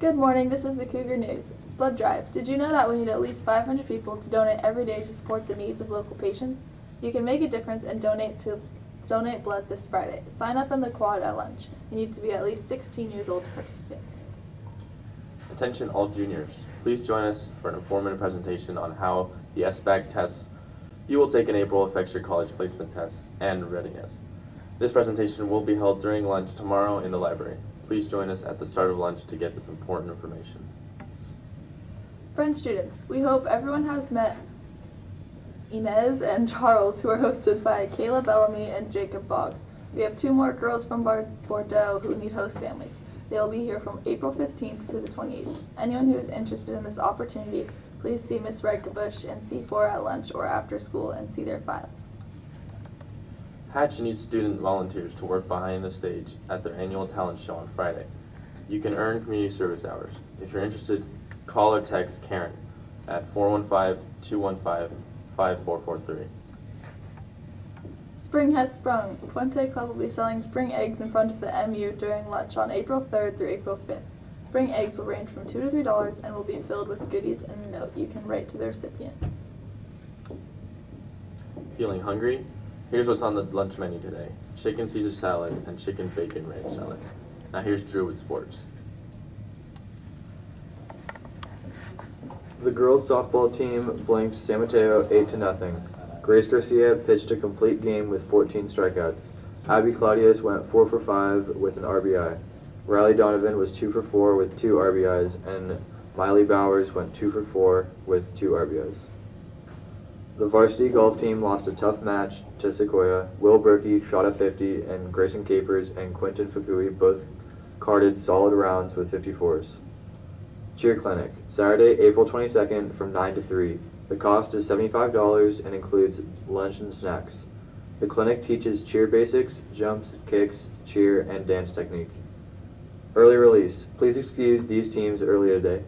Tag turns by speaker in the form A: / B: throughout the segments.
A: Good morning, this is the Cougar News. Blood Drive. Did you know that we need at least 500 people to donate every day to support the needs of local patients? You can make a difference and donate to donate blood this Friday. Sign up in the quad at lunch. You need to be at least 16 years old to participate.
B: Attention all juniors, please join us for an informative presentation on how the SBAC tests you will take in April affects your college placement tests and readiness. This presentation will be held during lunch tomorrow in the library. Please join us at the start of lunch to get this important information.
A: French students, we hope everyone has met Inez and Charles, who are hosted by Kayla Bellamy and Jacob Boggs. We have two more girls from Bordeaux who need host families. They will be here from April 15th to the 28th. Anyone who is interested in this opportunity, please see Ms. Redkebush and C4 at lunch or after school and see their files.
B: Hatch needs student volunteers to work behind the stage at their annual talent show on Friday. You can earn community service hours. If you're interested, call or text Karen at 415-215-5443.
A: Spring has sprung. Puente Club will be selling spring eggs in front of the MU during lunch on April 3rd through April 5th. Spring eggs will range from 2 to $3 and will be filled with goodies and a note you can write to the recipient.
B: Feeling hungry? Here's what's on the lunch menu today. Chicken Caesar salad and chicken bacon ranch salad. Now here's Drew with sports.
C: The girls softball team blanked San Mateo 8 to nothing. Grace Garcia pitched a complete game with 14 strikeouts. Abby Claudius went 4 for 5 with an RBI. Riley Donovan was 2 for 4 with 2 RBIs and Miley Bowers went 2 for 4 with 2 RBIs. The varsity golf team lost a tough match to Sequoia. Will Berkey shot a 50 and Grayson Capers and Quinton Fukui both carded solid rounds with 54s. Cheer Clinic, Saturday, April 22nd from 9 to 3. The cost is $75 and includes lunch and snacks. The clinic teaches cheer basics, jumps, kicks, cheer, and dance technique. Early release. Please excuse these teams early today.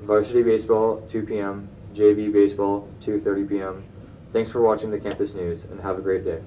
C: Varsity baseball, 2 p.m. JV baseball, 2:30 p.m. Thanks for watching the campus news and have a great day.